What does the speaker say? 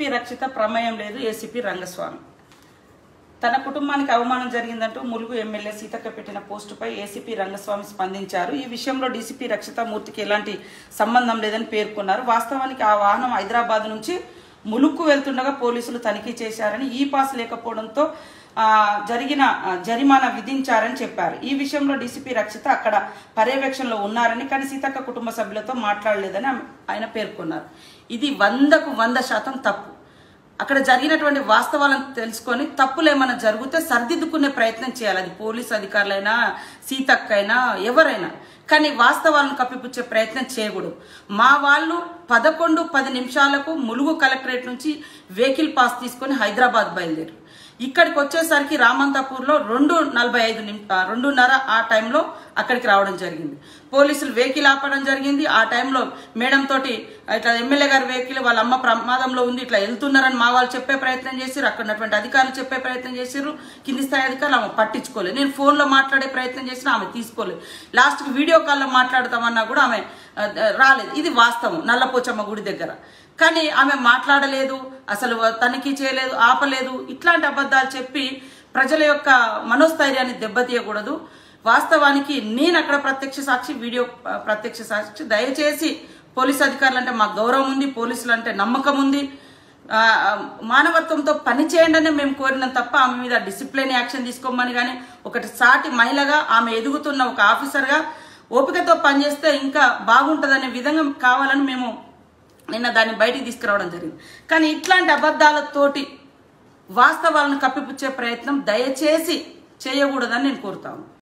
ACP రక్షిత ప్రమేయం లేదు ACP Rangaswamy. తన కుటుంబానికి అవమానం జరిగిందంటూ ములుగు ఎమ్మెల్యే సీతక్క పెట్టిన పోస్టుపై ఏసీపీ రంగస్వామి స్పందించారు. ఈ విషయంలో డీసీపీ రక్షిత మూర్తికి ఎలాంటి సంబంధం లేదని పేర్కొన్నారు. వాస్తవానికి ఆ వాహనం హైదరాబాద్ నుంచి ములుక్కు వెళ్తుండగా పోలీసులు తనిఖీ చేశారని ఈ పాస్ లేకపోవడంతో జరిగిన జరిమానా విధించారని చెప్పారు. ఈ విషయంలో డీసీపీ రక్షిత అక్కడ పర్యవేక్షణలో ఉన్నారని కానీ సీతక్క కుటుంబ సభ్యులతో మాట్లాడలేదని ఆయన పేర్కొన్నారు. ఇది వందకు వంద శాతం తప్పు. అక్కడ జరిగినటువంటి వాస్తవాలను తెలుసుకొని తప్పులు ఏమైనా జరిగితే సరిదిద్దుకునే ప్రయత్నం చేయాలి. అది పోలీస్ అధికారులైనా సీతక్కైనా ఎవరైనా. కానీ వాస్తవాలను కప్పిపుచ్చే ప్రయత్నం చేయకూడదు. మా వాళ్ళు పదకొండు పది నిమిషాలకు ములుగు కలెక్టరేట్ నుంచి వెహికల్ పాస్ తీసుకొని హైదరాబాద్ బయలుదేరు ఇక్కడికి వచ్చేసరికి రామంతాపూర్లో రెండు నలభై ఐదు నిమి రెండున్నర ఆ టైంలో అక్కడికి రావడం జరిగింది. పోలీసులు వెహికల్ ఆపడం జరిగింది. ఆ టైంలో మేడం తోటి ఇట్లా ఎమ్మెల్యే గారి వెహికల్ వాళ్ళ అమ్మ ప్రమాదంలో ఉంది ఇట్లా వెళ్తున్నారని మా వాళ్ళు చెప్పే ప్రయత్నం చేసిర్రు. అక్కడ ఉన్నటువంటి అధికారులు చెప్పే ప్రయత్నం చేసిర్రు. కింది స్థాయి అధికారులు ఆమె పట్టించుకోలేదు. నేను ఫోన్లో మాట్లాడే ప్రయత్నం చేసినా ఆమె తీసుకోలేదు. లాస్ట్కి వీడియో కాల్లో మాట్లాడతామన్నా కూడా ఆమె రాలేదు. ఇది వాస్తవం. నల్లపోచమ్మ గుడి దగ్గర. కానీ ఆమె మాట్లాడలేదు అసలు తనిఖీ చేయలేదు ఆపలేదు ఇట్లాంటి అబద్ధాలు చెప్పి ప్రజల యొక్క మనోస్థైర్యాన్ని దెబ్బతీయకూడదు. వాస్తవానికి నేను అక్కడ ప్రత్యక్ష సాక్షి వీడియో ప్రత్యక్ష సాక్షి. దయచేసి పోలీస్ అధికారులు అంటే మాకు గౌరవం ఉంది పోలీసులు అంటే నమ్మకం ఉంది. మానవత్వంతో పని చేయండి మేము కోరినాం తప్ప ఆమె మీద డిసిప్లిన్ యాక్షన్ తీసుకోమని కానీ ఒకటి సాటి మహిళగా ఆమె ఎదుగుతున్న ఒక ఆఫీసర్గా ఓపికతో పనిచేస్తే ఇంకా బాగుంటుందనే విధంగా కావాలని మేము నిన్న దాన్ని బయటికి తీసుకురావడం జరిగింది. కానీ ఇట్లాంటి అబద్ధాలతోటి వాస్తవాలను కప్పిపుచ్చే ప్రయత్నం దయచేసి చేయకూడదని నేను కోరుతాను